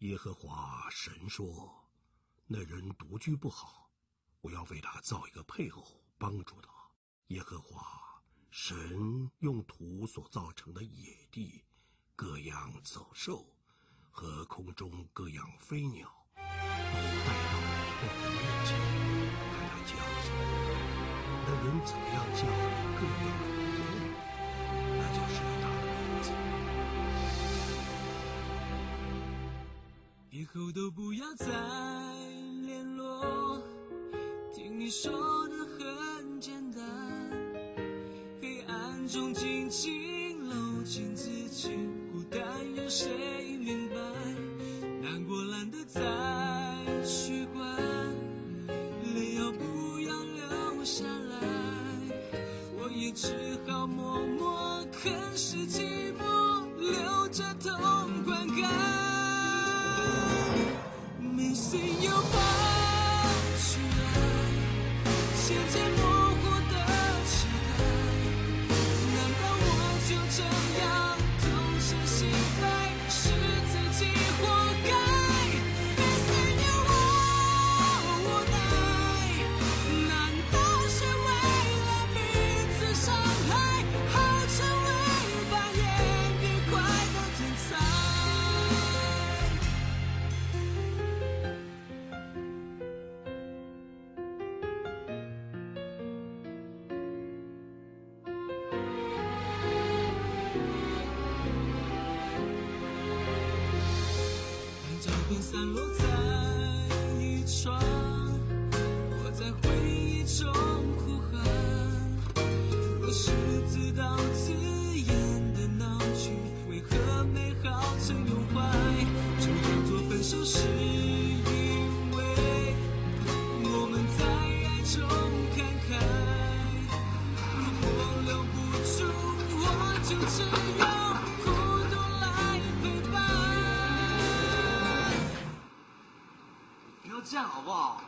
耶和华神说：“那人独居不好，我要为他造一个配偶，帮助他。”耶和华神用土所造成的野地、各样走兽和空中各样飞鸟，都不要再联络，听你说的很简单，黑暗中静静搂紧自己，孤单有谁明白？难过懒得再去管，泪要不要流下来？我也只好默默啃噬寂寞，流着痛散落在一床，我在回忆中哭喊。若是自导自演的闹剧，为何美好曾拥怀？就当作分手是因为我们在爱中看开。如果留不住，我就只有这样好不好？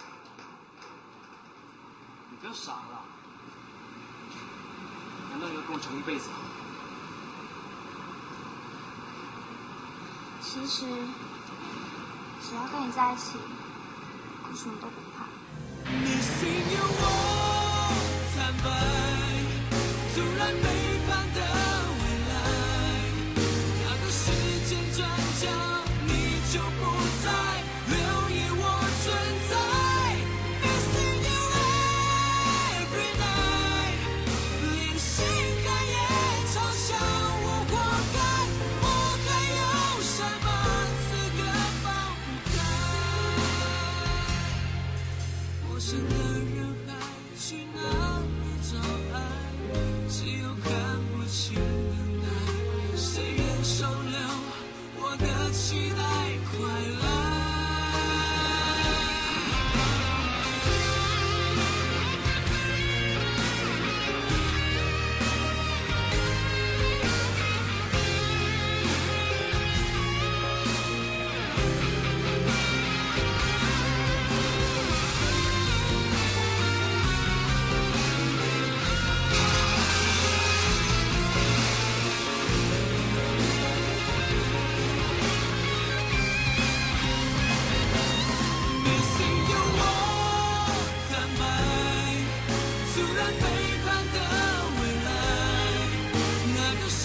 你不要傻了，难道你要跟我穷一辈子啊？其实，只要跟你在一起，我什么都不怕。Missing you，我坦白，突然背叛的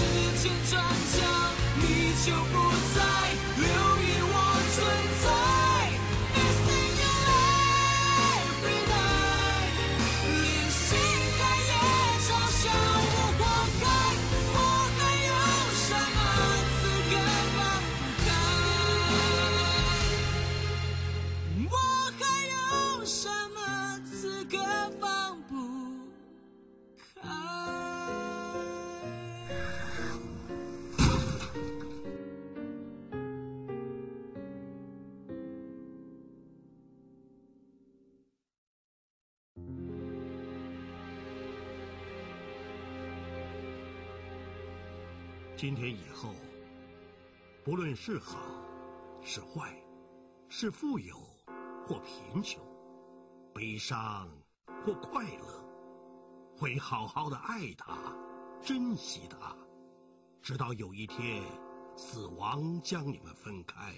时间转角你就不今天以后，不论是好是坏，是富有或贫穷，悲伤或快乐，会好好的爱他，珍惜他，直到有一天，死亡将你们分开。